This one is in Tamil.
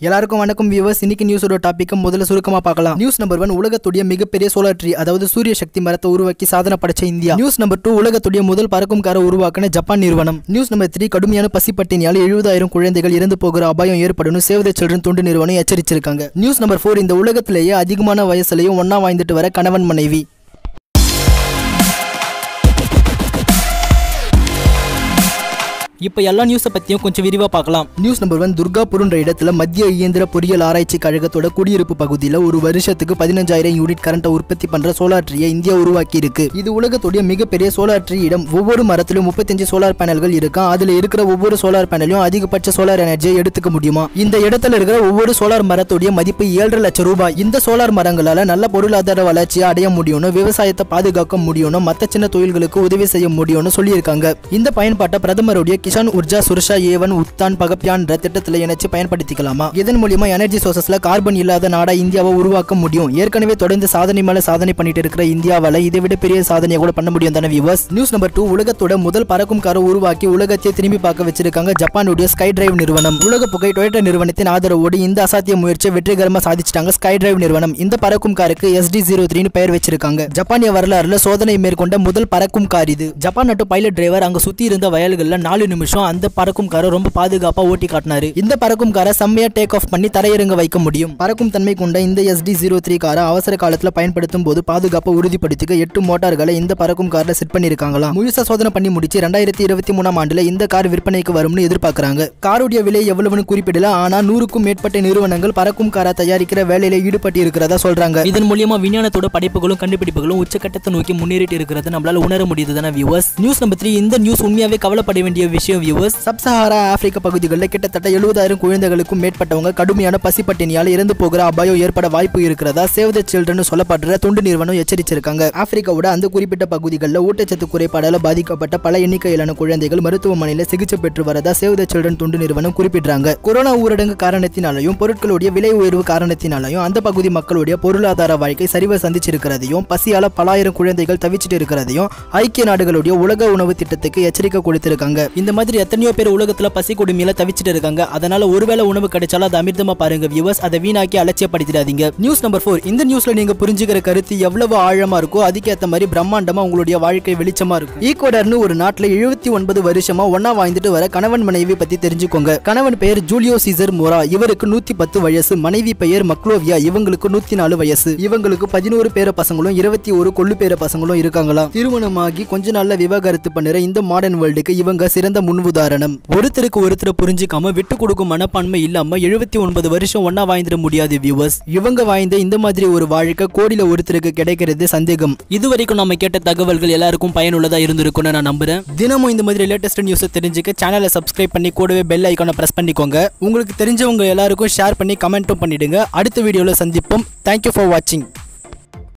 எல்லாருக்கும் வணக்கம் வியூவர்ஸ் இன்னைக்கு நியூஸோட டாபிக் முதல்ல சுருக்கமா பார்க்கலாம். நியூஸ் நம்பர் ஒன் உலகத்துடைய மிகப்பெரிய சோலார் ட்ரீ அதாவது சூரிய சக்தி மரத்தை உருவாக்கி சாதனை படைச்ச இந்தியா. நியூஸ் நம்பர் டூ உலகத்துடைய முதல் பறக்கும் காரை உருவாக்கின ஜப்பான் நிறுவனம். நியூஸ் நம்பர் த்ரீ கடுமையான பசிப்பட்டினியால் எழுபதாயிரம் குழந்தைகள் இறந்து போகிற அபாயம் ஏற்படும் சேவ் த சில்ட்ரன் தொண்டு நிறுவனம் எச்சரிச்சிருக்காங்க. நியூஸ் நம்பர் ஃபோர் இந்த உலகத்திலேயே அதிகமான வயசுலையும் ஒன்னா வாழ்ந்துட்டு வர கணவன் மனைவி. இப்போ எல்லா நியூஸை பற்றியும் கொஞ்சம் விரிவாக பார்க்கலாம். நியூஸ் நம்பர் ஒன் துர்காபுருன்ற இடத்துல மத்திய இயந்திர பொறியியல் ஆராய்ச்சி கழகத்தோட குடியிருப்பு பகுதியில் ஒரு வருஷத்துக்கு பதினஞ்சாயிரம் யூனிட் கரண்ட்டை உற்பத்தி பண்ணுற சோலார் ட்ரீயை இந்தியா உருவாக்கி இருக்கு. இது உலகத்துடைய மிகப்பெரிய சோலார் ட்ரீ இடம். ஒவ்வொரு மரத்திலும் முப்பத்தஞ்சு சோலார் பேனல்கள் இருக்கும் அதில் இருக்கிற ஒவ்வொரு சோலார் பேனலையும் அதிகபட்ச சோலார் எனர்ஜியை எடுத்துக்க முடியுமா? இந்த இடத்துல இருக்கிற ஒவ்வொரு சோலார் மரத்துடைய மதிப்பு ஏழரை லட்சம் ரூபாய். இந்த சோலார் மரங்களால நல்ல பொருளாதார வளர்ச்சியை அடைய முடியும்னு விவசாயத்தை பாதுகாக்க முடியும்னு மற்ற சின்ன தொழில்களுக்கு உதவி செய்ய முடியும்னு சொல்லியிருக்காங்க. இந்த பயன்பாட்டை பிரதமருடைய கிஷான் உர்ஜா சுரஷா ஏவன் உத்தான் பகப்யான்ற திட்டத்தில் இணைச்சு பயன்படுத்திக்கலாமா? இதன் மூலியமா எனர்ஜி சோர்சஸ்ல கார்பன் இல்லாத நாடா இந்தியாவை உருவாக்க முடியும்? ஏற்கனவே தொடர்ந்து சாதனை மேல சாதனை பண்ணிட்டு இருக்கிற இந்தியாவால இதை விட பெரிய சாதனையை கூட பண்ண முடியும் தானே வியூவர்ஸ் நியூஸ் நம்பர் டூ உலகத்தோட முதல் பறக்கும் காரை உருவாக்கி உலகத்தை திரும்பி பார்க்க வச்சிருக்காங்க ஜப்பானுடைய ஸ்கை டிரைவ் நிறுவனம். உலக புகை டொயோட்டா நிறுவனத்தின் ஆதரவோடு இந்த அசாத்திய முயற்சியை வெற்றிகரமா சாதிச்சிட்டாங்க ஸ்கை டிரைவ் நிறுவனம். இந்த பறக்கும் காருக்கு எஸ்டி ஜீரோ த்ரீனு பெயர் வச்சிருக்காங்க. ஜப்பானிய வரலாறுல சோதனை மேற்கொண்ட முதல் பறக்கும் கார் இது. ஜப்பான் நாட்டு பைலட் டிரைவர் அங்க சுத்தி இருந்த வயல்கள்ல நாலு நிமிஷம் அந்த பறக்கும் காரை ரொம்ப பாதுகாப்பா ஓட்டி காட்டினாரு. இந்த பறக்கும் காரை செம்மையா டேக் ஆஃப் பண்ணி தரையிறங்க வைக்க முடியும். பறக்கும் தன்மை கொண்ட இந்த எஸ்டி ஜீரோ த்ரீ காரை அவசர காலத்துல பயன்படுத்தும் போது பாதுகாப்பை உறுதிப்படுத்திக்க எட்டு மோட்டார்களை இந்த பறக்கும் கார்ல செட் பண்ணிருக்காங்களா முழுசா சோதனை பண்ணி முடிச்சு ரெண்டாயிரத்தி இருபத்தி மூணாம் ஆண்டுல இந்த கார் விற்பனைக்கு வரும்னு எதிர்பார்க்கறாங்க. காருடைய விலை எவ்வளவுன்னு குறிப்பிடல ஆனா நூறுக்கும் மேற்பட்ட நிறுவனங்கள் பறக்கும் காரை தயாரிக்கிற வேலையில ஈடுபட்டு இருக்கிறதா சொல்றாங்க. இதன் மூலியமா விஞ்ஞானத்தோட படைப்புகளும் கண்டுபிடிப்புகளும் உச்சக்கட்டத்தை நோக்கி முன்னேறிட்டு இருக்கிறது நம்மளால உணர முடியுது தானே வியூவர்ஸ் நியூஸ் நம்பர் த்ரீ இந்த நியூஸ் உண்மையாவே கவலைப்பட வேண்டிய விஷயம் வியூவர்ஸ் சப்சஹாரா ஆப்பிரிக்க பகுதிகளில் கிட்டத்தட்ட எழுபதாயிரம் குழந்தைகளுக்கும் மேற்பட்டவங்க கடுமையான பசிப்பட்டினியால் இறந்து போகிற அபாயம் ஏற்பட வாய்ப்பு இருக்கிறதா? சேவ் த சில்ட்ரன் சொல்லப்படுற தொண்டு நிறுவனம் எச்சரிச்சிருக்காங்க. ஆப்பிரிக்காவோட அந்த குறிப்பிட்ட பகுதிகளில் ஊட்டச்சத்து குறைபாடால் பாதிக்கப்பட்ட பல எண்ணிக்கையிலான குழந்தைகள் மருத்துவமனையில் சிகிச்சை பெற்று வரதா சேவ் த சில்ட்ரன் தொண்டு நிறுவனம் குறிப்பிடுறாங்க. கொரோனா ஊரடங்கு காரணத்தினாலையும் பொருட்களுடைய விலை உயர்வு காரணத்தினாலையும் அந்த பகுதி மக்களுடைய பொருளாதார வாழ்க்கை சரிவை சந்திச்சிருக்கிறதையும் பசியால பலாயிரம் குழந்தைகள் தவிச்சிட்டு இருக்கிறதையும் ஐக்கிய நாடுகளுடைய உலக உணவு திட்டத்துக்கு எச்சரிக்கை கொடுத்திருக்காங்க. இந்த மாதிரி எத்தனையோ பேர் உலகத்துல பசி கொடுமையில தவிச்சிட்டு இருக்காங்க. அதனால ஒருவேளை உணவு கிடைச்சாலும் அதை அமிர்தமா பாருங்க வியூவர்ஸ் அதை வீணாக்கி அலட்சியப்படுத்திடாதீங்க. நியூஸ் நம்பர் ஃபோர் இந்த நியூஸ்ல நீங்க புரிஞ்சுக்கிற கருத்து எவ்வளவு ஆழமா இருக்கோ அதுக்கேற்ற மாதிரி பிரம்மாண்டமா உங்களுடைய வாழ்க்கை வெளிச்சமா இருக்கும். ஈக்குவடர்னு ஒரு நாட்டுல எழுபத்தி ஒன்பது வருஷமா ஒன்னா வாழ்ந்துட்டு வர கணவன் மனைவி பத்தி தெரிஞ்சுக்கோங்க. கணவன் பெயர் ஜூலியோ சீசர் மோரா. இவருக்கு நூத்தி பத்து வயசு. மனைவி பெயர் மக்லோவியா. இவங்களுக்கு நூத்தி நாலு வயசு. இவங்களுக்கு பதினோரு பேர பசங்களும் இருபத்தி ஒரு கொள்ளு பேர பசங்களும் இருக்காங்களா திருமணமாகி கொஞ்ச நாள்ல விவாகரத்து பண்ணுற இந்த மாடர்ன் வேர்ல்டுக்கு இவங்க சிறந்த முன் உதாரணம் ஒருத்தருக்கு ஒருத்தரை புரிஞ்சுக்காம விட்டு கொடுக்கும் மனப்பான்மை இல்லாம எழுபத்தி ஒன்பது வருஷம் ஒன்னா வாய்ந்திட முடியாது வியூவர்ஸ் இவங்க வாய்ந்த இந்த மாதிரி ஒரு வாழ்க்கை கோடியில ஒருத்தருக்கு கிடைக்கிறது சந்தேகம். இதுவரைக்கும் நம்ம கேட்ட தகவல்கள் எல்லாருக்கும் பயனுள்ளதா இருந்திருக்கும்னு நான் நம்புறேன். தினமும் இந்த மாதிரி லேட்டஸ்ட் நியூஸை தெரிஞ்சுக்க சேனலை சப்ஸ்கிரைப் பண்ணி கூடவே பெல் ஐக்கானை பிரஸ் பண்ணிக்கோங்க. உங்களுக்கு தெரிஞ்சவங்க எல்லாருக்கும் ஷேர் பண்ணி கமெண்ட்டும் பண்ணிடுங்க. அடுத்த வீடியோல சந்திப்போம். தேங்க்யூ ஃபார் வாட்சிங்